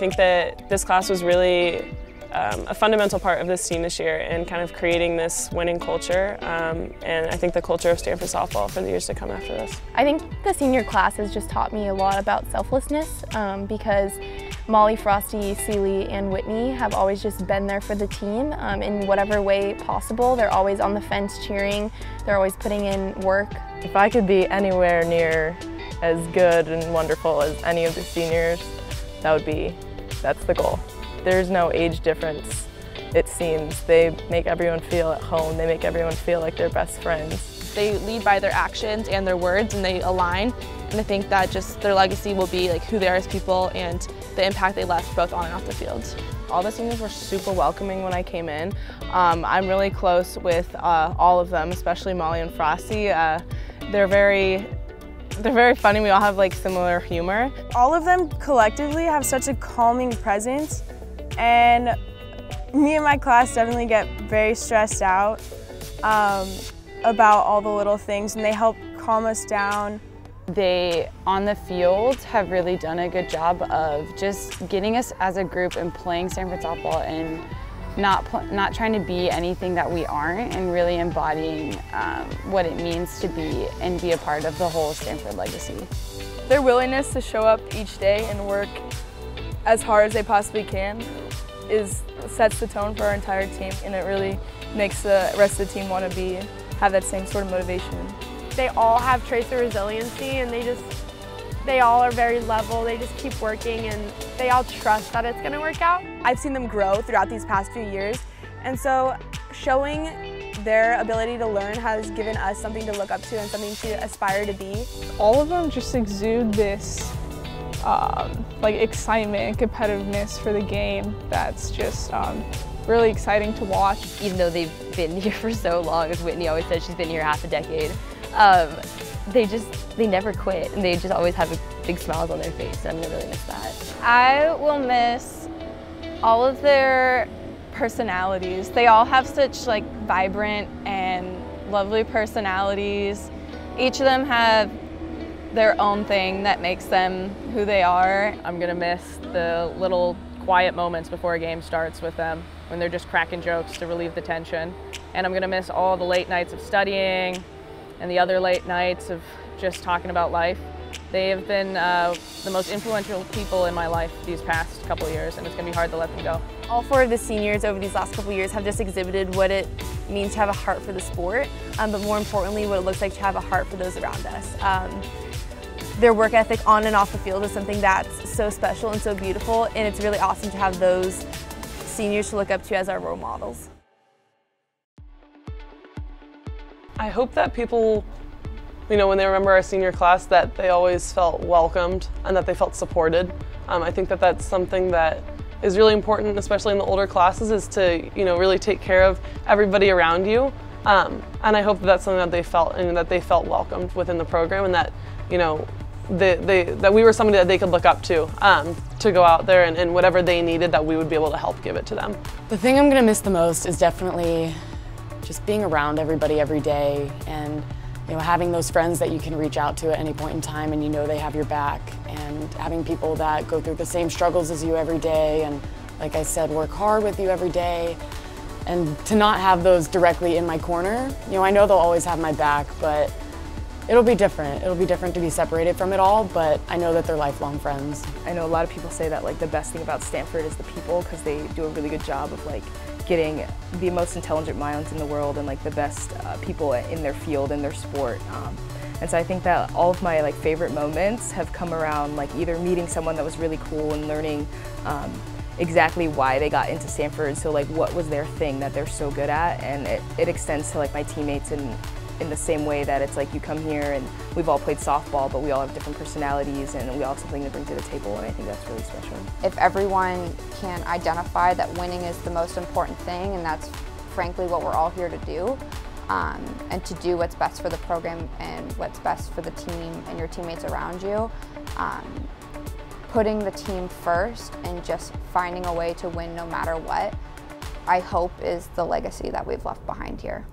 think that this class was really um, a fundamental part of this team this year and kind of creating this winning culture um, and I think the culture of Stanford softball for the years to come after this. I think the senior class has just taught me a lot about selflessness um, because Molly, Frosty, Seely, and Whitney have always just been there for the team um, in whatever way possible. They're always on the fence cheering, they're always putting in work. If I could be anywhere near as good and wonderful as any of the seniors, that would be, that's the goal. There's no age difference, it seems. They make everyone feel at home. They make everyone feel like they're best friends. They lead by their actions and their words and they align. And I think that just their legacy will be like who they are as people and the impact they left both on and off the field. All the seniors were super welcoming when I came in. Um, I'm really close with uh, all of them, especially Molly and Frosty. Uh, they're very they're very funny. We all have like similar humor. All of them collectively have such a calming presence and me and my class definitely get very stressed out um, about all the little things and they help calm us down. They, on the field, have really done a good job of just getting us as a group and playing Stanford softball and not, not trying to be anything that we aren't and really embodying um, what it means to be and be a part of the whole Stanford legacy. Their willingness to show up each day and work as hard as they possibly can is sets the tone for our entire team and it really makes the rest of the team want to be have that same sort of motivation. They all have traits of resiliency and they just they all are very level. They just keep working and they all trust that it's going to work out. I've seen them grow throughout these past few years and so showing their ability to learn has given us something to look up to and something to aspire to be. All of them just exude this um, like excitement and competitiveness for the game that's just um, really exciting to watch. Even though they've been here for so long, as Whitney always says, she's been here half a decade, um, they just, they never quit and they just always have big smiles on their face. I'm gonna really miss that. I will miss all of their personalities. They all have such like vibrant and lovely personalities. Each of them have their own thing that makes them who they are. I'm gonna miss the little quiet moments before a game starts with them when they're just cracking jokes to relieve the tension. And I'm gonna miss all the late nights of studying and the other late nights of just talking about life. They have been uh, the most influential people in my life these past couple years and it's gonna be hard to let them go. All four of the seniors over these last couple years have just exhibited what it means to have a heart for the sport, um, but more importantly what it looks like to have a heart for those around us. Um, their work ethic on and off the field is something that's so special and so beautiful, and it's really awesome to have those seniors to look up to as our role models. I hope that people, you know, when they remember our senior class, that they always felt welcomed and that they felt supported. Um, I think that that's something that is really important, especially in the older classes, is to, you know, really take care of everybody around you. Um, and I hope that that's something that they felt and that they felt welcomed within the program and that, you know, they, they, that we were somebody that they could look up to um, to go out there and, and whatever they needed that we would be able to help give it to them. The thing I'm going to miss the most is definitely just being around everybody every day and you know having those friends that you can reach out to at any point in time and you know they have your back and having people that go through the same struggles as you every day and like I said work hard with you every day. And to not have those directly in my corner you know I know they'll always have my back but It'll be different. It'll be different to be separated from it all, but I know that they're lifelong friends. I know a lot of people say that like the best thing about Stanford is the people because they do a really good job of like getting the most intelligent minds in the world and like the best uh, people in their field and their sport. Um, and so I think that all of my like favorite moments have come around like either meeting someone that was really cool and learning um, exactly why they got into Stanford. So like what was their thing that they're so good at and it, it extends to like my teammates and in the same way that it's like you come here and we've all played softball, but we all have different personalities and we all have something to bring to the table, and I think that's really special. If everyone can identify that winning is the most important thing, and that's frankly what we're all here to do, um, and to do what's best for the program and what's best for the team and your teammates around you, um, putting the team first and just finding a way to win no matter what, I hope is the legacy that we've left behind here.